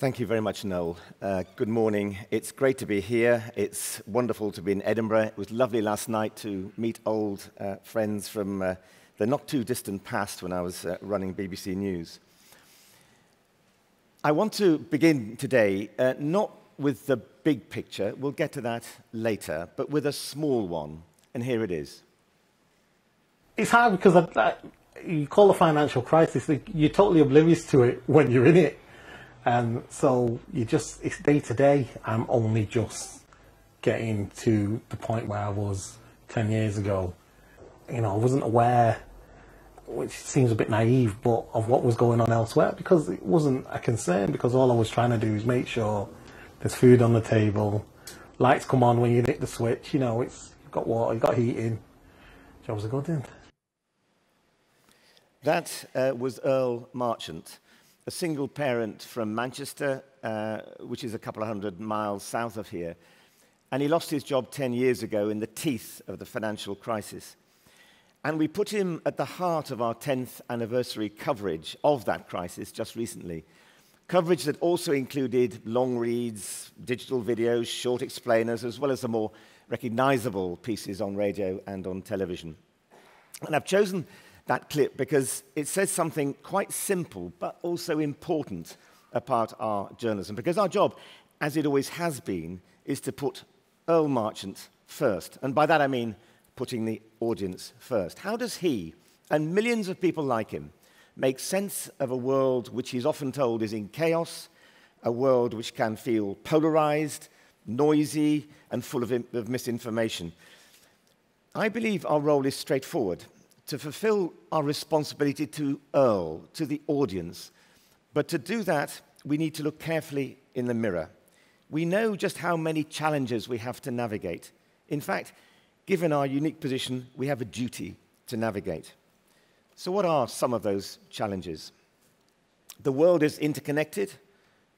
Thank you very much, Noel. Uh, good morning. It's great to be here. It's wonderful to be in Edinburgh. It was lovely last night to meet old uh, friends from uh, the not too distant past when I was uh, running BBC News. I want to begin today uh, not with the big picture, we'll get to that later, but with a small one. And here it is. It's hard because I, I, you call a financial crisis, you're totally oblivious to it when you're in it. Um, so you just, it's day to day. I'm only just getting to the point where I was 10 years ago. You know, I wasn't aware, which seems a bit naive, but of what was going on elsewhere because it wasn't a concern because all I was trying to do is make sure there's food on the table, lights come on when you hit the switch, you know, it's, you've got water, you've got heating. Jobs are good then. That uh, was Earl Marchant a single parent from Manchester, uh, which is a couple of hundred miles south of here. And he lost his job 10 years ago in the teeth of the financial crisis. And we put him at the heart of our 10th anniversary coverage of that crisis just recently. Coverage that also included long reads, digital videos, short explainers, as well as the more recognizable pieces on radio and on television. And I've chosen that clip because it says something quite simple but also important about our journalism. Because our job, as it always has been, is to put Earl Marchant first. And by that I mean putting the audience first. How does he and millions of people like him make sense of a world which he's often told is in chaos, a world which can feel polarized, noisy, and full of, of misinformation? I believe our role is straightforward to fulfill our responsibility to Earl, to the audience. But to do that, we need to look carefully in the mirror. We know just how many challenges we have to navigate. In fact, given our unique position, we have a duty to navigate. So, what are some of those challenges? The world is interconnected,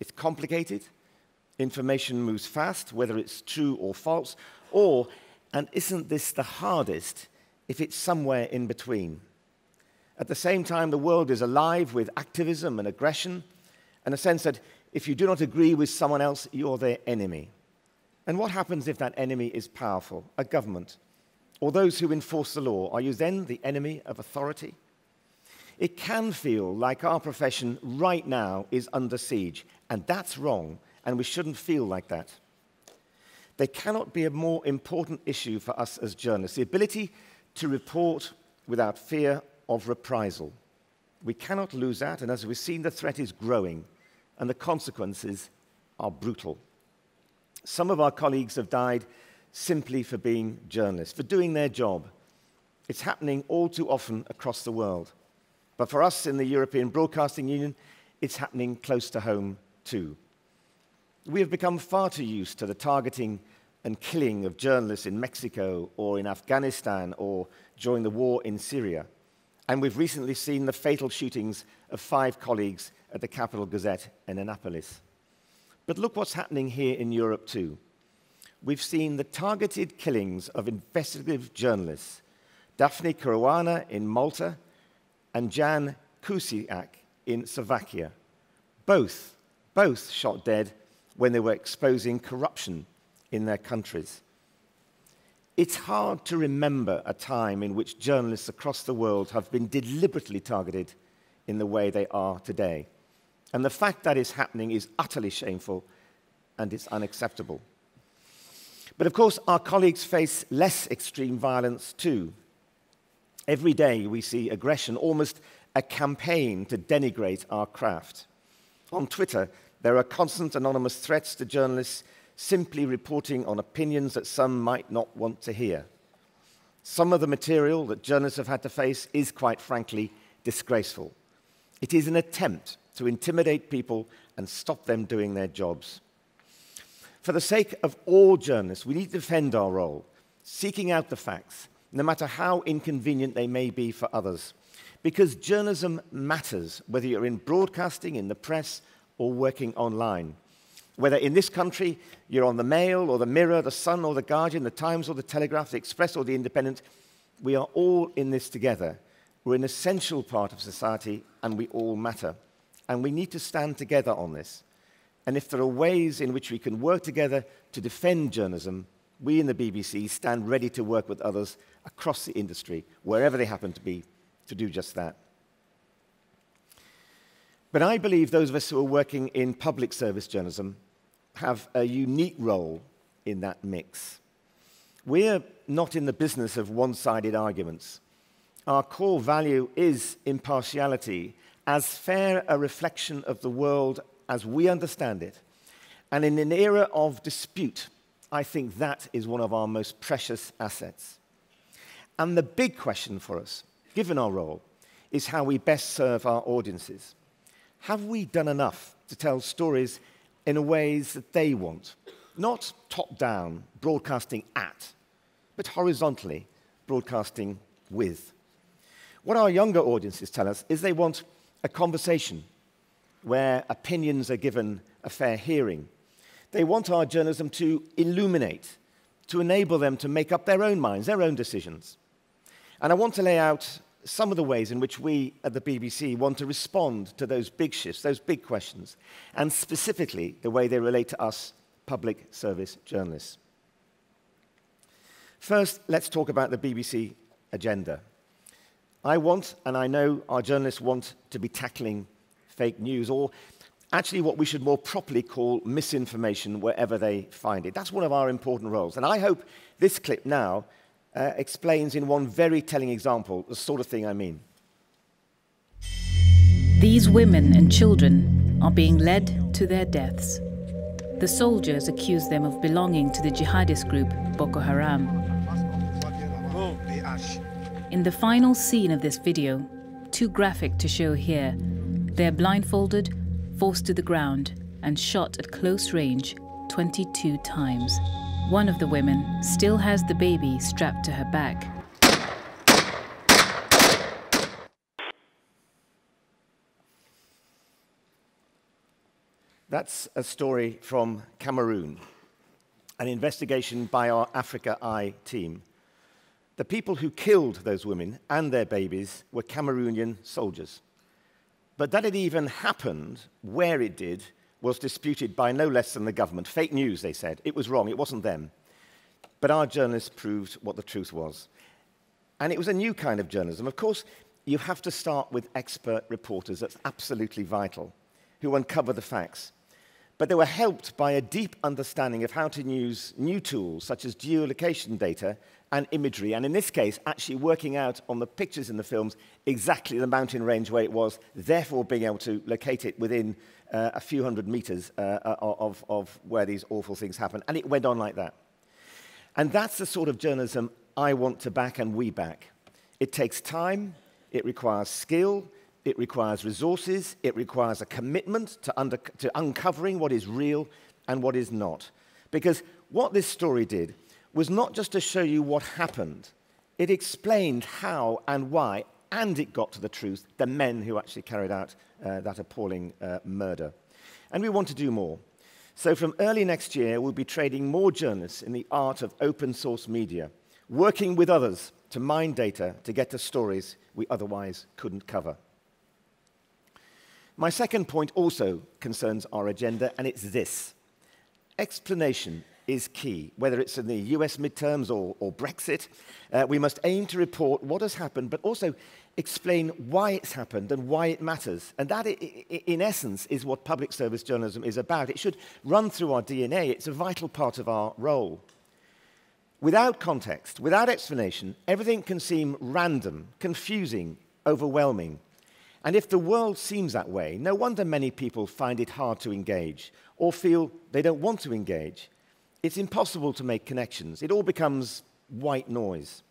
it's complicated, information moves fast, whether it's true or false, or, and isn't this the hardest, if it's somewhere in between. At the same time, the world is alive with activism and aggression, and a sense that if you do not agree with someone else, you're their enemy. And what happens if that enemy is powerful, a government, or those who enforce the law? Are you then the enemy of authority? It can feel like our profession right now is under siege, and that's wrong, and we shouldn't feel like that. There cannot be a more important issue for us as journalists the ability to report without fear of reprisal. We cannot lose that, and as we've seen, the threat is growing, and the consequences are brutal. Some of our colleagues have died simply for being journalists, for doing their job. It's happening all too often across the world. But for us in the European Broadcasting Union, it's happening close to home too. We have become far too used to the targeting and killing of journalists in Mexico or in Afghanistan or during the war in Syria. And we've recently seen the fatal shootings of five colleagues at the Capital Gazette in Annapolis. But look what's happening here in Europe too. We've seen the targeted killings of investigative journalists, Daphne Caruana in Malta and Jan Kuciak in Slovakia. Both, both shot dead when they were exposing corruption in their countries. It's hard to remember a time in which journalists across the world have been deliberately targeted in the way they are today. And the fact that is happening is utterly shameful and it's unacceptable. But of course, our colleagues face less extreme violence too. Every day we see aggression, almost a campaign to denigrate our craft. On Twitter, there are constant anonymous threats to journalists simply reporting on opinions that some might not want to hear. Some of the material that journalists have had to face is, quite frankly, disgraceful. It is an attempt to intimidate people and stop them doing their jobs. For the sake of all journalists, we need to defend our role, seeking out the facts, no matter how inconvenient they may be for others. Because journalism matters, whether you're in broadcasting, in the press, or working online. Whether in this country you're on the Mail or the Mirror, the Sun or the Guardian, the Times or the Telegraph, the Express or the Independent, we are all in this together. We're an essential part of society and we all matter. And we need to stand together on this. And if there are ways in which we can work together to defend journalism, we in the BBC stand ready to work with others across the industry, wherever they happen to be, to do just that. But I believe those of us who are working in public service journalism have a unique role in that mix. We're not in the business of one sided arguments. Our core value is impartiality, as fair a reflection of the world as we understand it. And in an era of dispute, I think that is one of our most precious assets. And the big question for us, given our role, is how we best serve our audiences. Have we done enough to tell stories in ways that they want? Not top down, broadcasting at, but horizontally, broadcasting with. What our younger audiences tell us is they want a conversation where opinions are given a fair hearing. They want our journalism to illuminate, to enable them to make up their own minds, their own decisions. And I want to lay out some of the ways in which we at the BBC want to respond to those big shifts, those big questions, and specifically the way they relate to us public service journalists. First, let's talk about the BBC agenda. I want, and I know our journalists want, to be tackling fake news, or actually what we should more properly call misinformation wherever they find it. That's one of our important roles. And I hope this clip now uh, explains in one very telling example the sort of thing I mean. These women and children are being led to their deaths. The soldiers accuse them of belonging to the jihadist group Boko Haram. In the final scene of this video, too graphic to show here, they're blindfolded, forced to the ground, and shot at close range 22 times. One of the women still has the baby strapped to her back. That's a story from Cameroon, an investigation by our Africa Eye team. The people who killed those women and their babies were Cameroonian soldiers. But that it even happened where it did was disputed by no less than the government. Fake news, they said. It was wrong, it wasn't them. But our journalists proved what the truth was. And it was a new kind of journalism. Of course, you have to start with expert reporters. That's absolutely vital, who uncover the facts. But they were helped by a deep understanding of how to use new tools such as geolocation data and imagery, and in this case, actually working out on the pictures in the films exactly the mountain range where it was, therefore being able to locate it within uh, a few hundred meters uh, uh, of, of where these awful things happen. And it went on like that. And that's the sort of journalism I want to back and we back. It takes time, it requires skill, it requires resources, it requires a commitment to, under, to uncovering what is real and what is not. Because what this story did was not just to show you what happened, it explained how and why, and it got to the truth, the men who actually carried out uh, that appalling uh, murder. And we want to do more. So from early next year, we'll be trading more journalists in the art of open source media, working with others to mine data to get to stories we otherwise couldn't cover. My second point also concerns our agenda, and it's this. Explanation is key, whether it's in the US midterms or, or Brexit. Uh, we must aim to report what has happened, but also explain why it's happened and why it matters. And that, in essence, is what public service journalism is about. It should run through our DNA, it's a vital part of our role. Without context, without explanation, everything can seem random, confusing, overwhelming. And if the world seems that way, no wonder many people find it hard to engage or feel they don't want to engage. It's impossible to make connections. It all becomes white noise.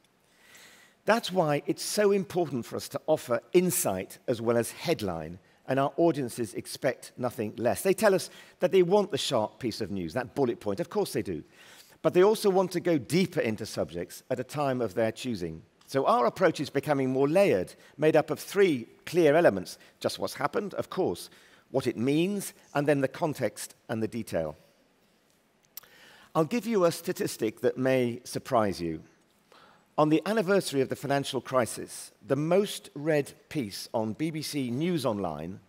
That's why it's so important for us to offer insight as well as headline, and our audiences expect nothing less. They tell us that they want the sharp piece of news, that bullet point. Of course they do. But they also want to go deeper into subjects at a time of their choosing. So our approach is becoming more layered, made up of three clear elements just what's happened, of course, what it means, and then the context and the detail. I'll give you a statistic that may surprise you. On the anniversary of the financial crisis, the most read piece on BBC News Online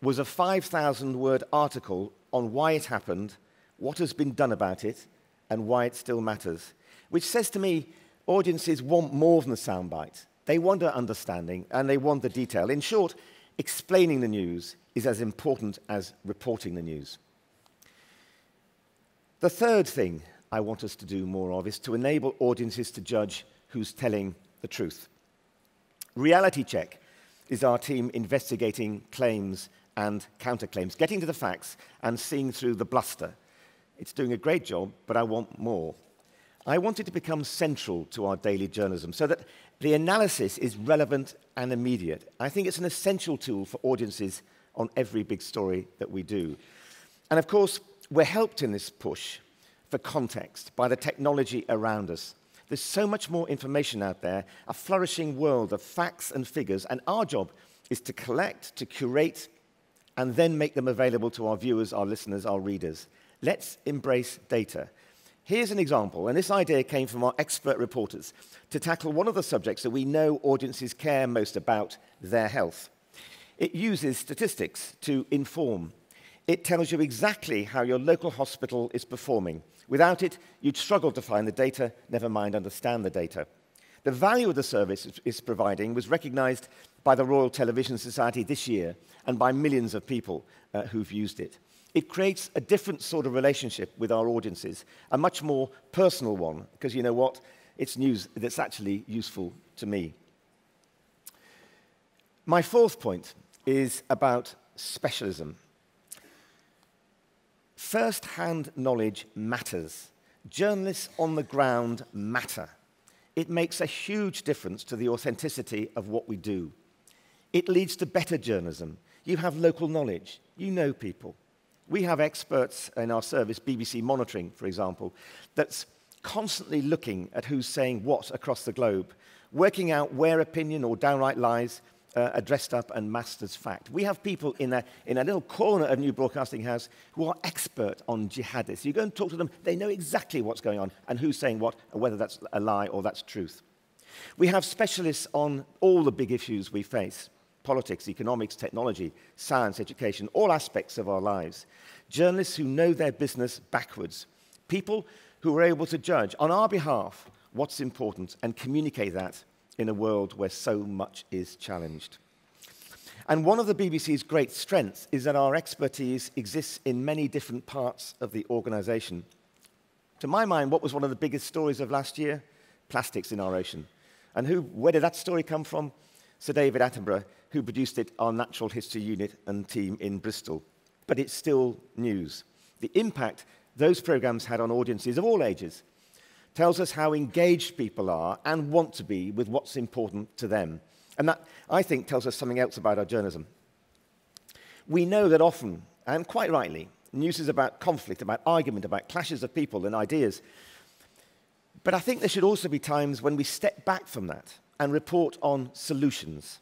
was a 5,000 word article on why it happened, what has been done about it, and why it still matters, which says to me audiences want more than the soundbite. They want an understanding and they want the detail. In short, explaining the news is as important as reporting the news. The third thing I want us to do more of is to enable audiences to judge who's telling the truth. Reality Check is our team investigating claims and counterclaims, getting to the facts and seeing through the bluster. It's doing a great job, but I want more. I want it to become central to our daily journalism so that the analysis is relevant and immediate. I think it's an essential tool for audiences on every big story that we do. And of course, we're helped in this push for context by the technology around us. There's so much more information out there, a flourishing world of facts and figures, and our job is to collect, to curate, and then make them available to our viewers, our listeners, our readers. Let's embrace data. Here's an example, and this idea came from our expert reporters to tackle one of the subjects that we know audiences care most about their health. It uses statistics to inform. It tells you exactly how your local hospital is performing Without it, you'd struggle to find the data, never mind understand the data. The value of the service it's providing was recognized by the Royal Television Society this year and by millions of people uh, who've used it. It creates a different sort of relationship with our audiences, a much more personal one, because you know what? It's news that's actually useful to me. My fourth point is about specialism. First hand knowledge matters. Journalists on the ground matter. It makes a huge difference to the authenticity of what we do. It leads to better journalism. You have local knowledge, you know people. We have experts in our service, BBC Monitoring, for example, that's constantly looking at who's saying what across the globe, working out where opinion or downright lies uh, are dressed up and masked as fact. We have people in a, in a little corner of New Broadcasting House who are expert on jihadists. You go and talk to them, they know exactly what's going on and who's saying what, and whether that's a lie or that's truth. We have specialists on all the big issues we face politics, economics, technology, science, education, all aspects of our lives. Journalists who know their business backwards. People who are able to judge on our behalf what's important and communicate that in a world where so much is challenged. And one of the BBC's great strengths is that our expertise exists in many different parts of the organization. To my mind, what was one of the biggest stories of last year? Plastics in our ocean. And who, where did that story come from? Sir David Attenborough, who produced it, our natural history unit and team in Bristol. But it's still news. The impact those programs had on audiences of all ages tells us how engaged people are and want to be with what's important to them. And that, I think, tells us something else about our journalism. We know that often, and quite rightly, news is about conflict, about argument, about clashes of people and ideas. But I think there should also be times when we step back from that and report on solutions.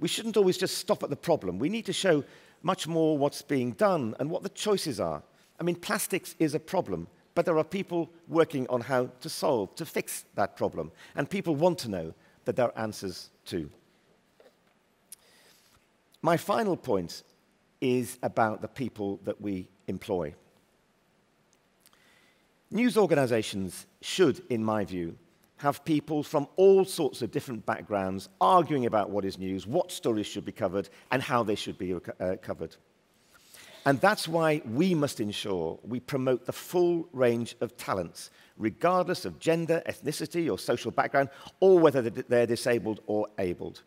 We shouldn't always just stop at the problem. We need to show much more what's being done and what the choices are. I mean, plastics is a problem, but there are people working on how to solve, to fix that problem. And people want to know that there are answers too. My final point is about the people that we employ. News organizations should, in my view, have people from all sorts of different backgrounds arguing about what is news, what stories should be covered, and how they should be uh, covered. And that's why we must ensure we promote the full range of talents, regardless of gender, ethnicity, or social background, or whether they're disabled or abled.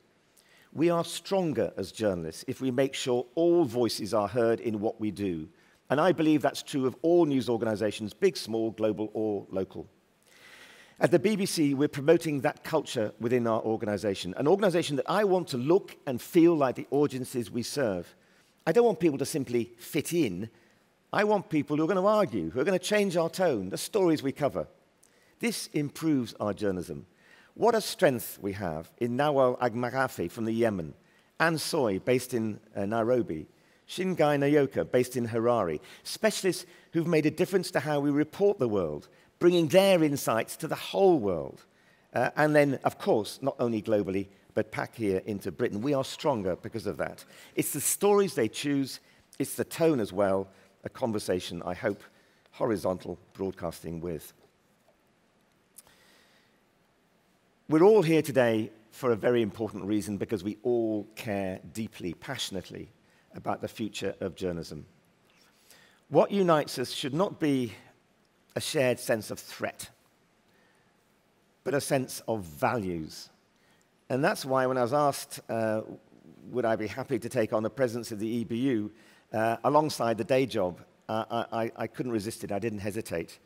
We are stronger as journalists if we make sure all voices are heard in what we do. And I believe that's true of all news organizations, big, small, global, or local. At the BBC, we're promoting that culture within our organization, an organization that I want to look and feel like the audiences we serve. I don't want people to simply fit in. I want people who are going to argue, who are going to change our tone, the stories we cover. This improves our journalism. What a strength we have in Nawal Al-Maghafi from the Yemen, Anne Soy, based in uh, Nairobi, Shingai Nyoka, based in Harare, specialists who've made a difference to how we report the world, bringing their insights to the whole world. Uh, and then, of course, not only globally, but back here into Britain. We are stronger because of that. It's the stories they choose, it's the tone as well, a conversation, I hope, horizontal broadcasting with. We're all here today for a very important reason because we all care deeply, passionately about the future of journalism. What unites us should not be a shared sense of threat, but a sense of values. And that's why, when I was asked, uh, would I be happy to take on the presence of the EBU uh, alongside the day job, uh, I, I couldn't resist it. I didn't hesitate.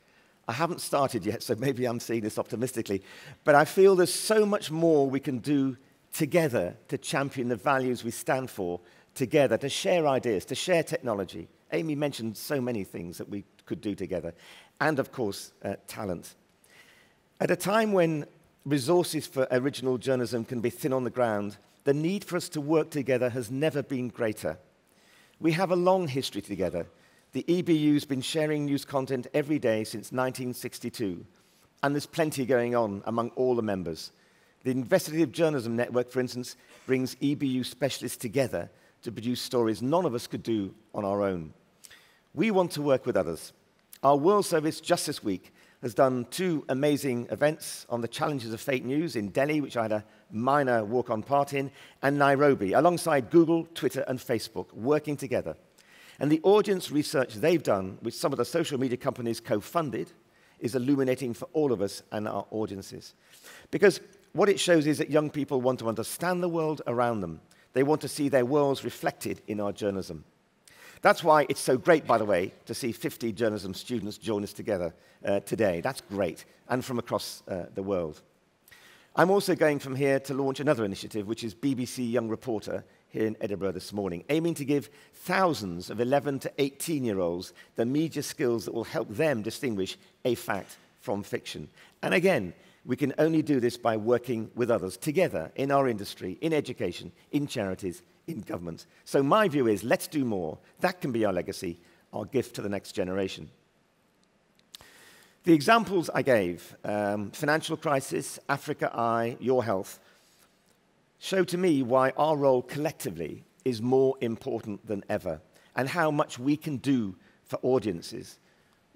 I haven't started yet, so maybe I'm seeing this optimistically. But I feel there's so much more we can do together to champion the values we stand for, together, to share ideas, to share technology. Amy mentioned so many things that we could do together. And of course, uh, talent. At a time when resources for original journalism can be thin on the ground, the need for us to work together has never been greater. We have a long history together. The EBU's been sharing news content every day since 1962, and there's plenty going on among all the members. The Investigative Journalism Network, for instance, brings EBU specialists together to produce stories none of us could do on our own. We want to work with others. Our World Service just this week has done two amazing events on the challenges of fake news in Delhi, which I had a minor walk on part in, and Nairobi, alongside Google, Twitter, and Facebook, working together. And the audience research they've done, which some of the social media companies co funded, is illuminating for all of us and our audiences. Because what it shows is that young people want to understand the world around them, they want to see their worlds reflected in our journalism. That's why it's so great, by the way, to see 50 journalism students join us together uh, today. That's great, and from across uh, the world. I'm also going from here to launch another initiative, which is BBC Young Reporter here in Edinburgh this morning, aiming to give thousands of 11 to 18 year olds the media skills that will help them distinguish a fact from fiction. And again, we can only do this by working with others together in our industry, in education, in charities, in government. So my view is let's do more. That can be our legacy, our gift to the next generation. The examples I gave, um, financial crisis, Africa Eye, your health, show to me why our role collectively is more important than ever and how much we can do for audiences,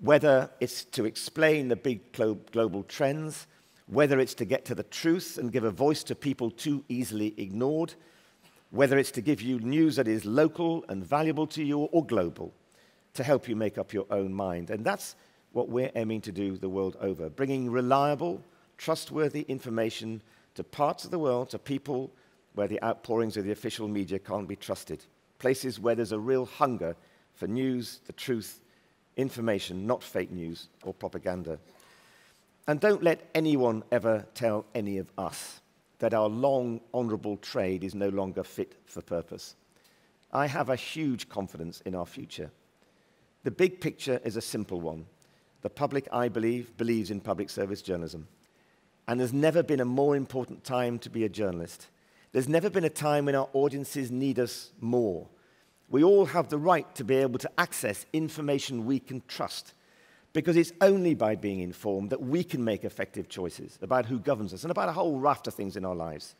whether it's to explain the big global trends, whether it's to get to the truth and give a voice to people too easily ignored, whether it's to give you news that is local and valuable to you or global, to help you make up your own mind. And that's what we're aiming to do the world over, bringing reliable, trustworthy information to parts of the world, to people where the outpourings of the official media can't be trusted, places where there's a real hunger for news, the truth, information, not fake news or propaganda. And don't let anyone ever tell any of us that our long, honourable trade is no longer fit for purpose. I have a huge confidence in our future. The big picture is a simple one. The public, I believe, believes in public service journalism. And there's never been a more important time to be a journalist. There's never been a time when our audiences need us more. We all have the right to be able to access information we can trust because it's only by being informed that we can make effective choices about who governs us and about a whole raft of things in our lives.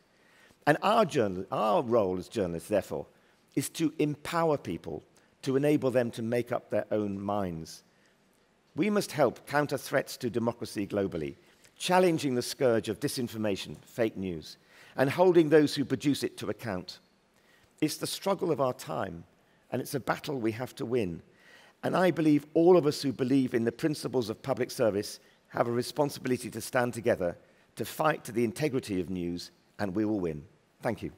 And our, journal, our role as journalists, therefore, is to empower people, to enable them to make up their own minds. We must help counter threats to democracy globally, challenging the scourge of disinformation, fake news, and holding those who produce it to account. It's the struggle of our time, and it's a battle we have to win. And I believe all of us who believe in the principles of public service have a responsibility to stand together to fight to the integrity of news, and we will win. Thank you.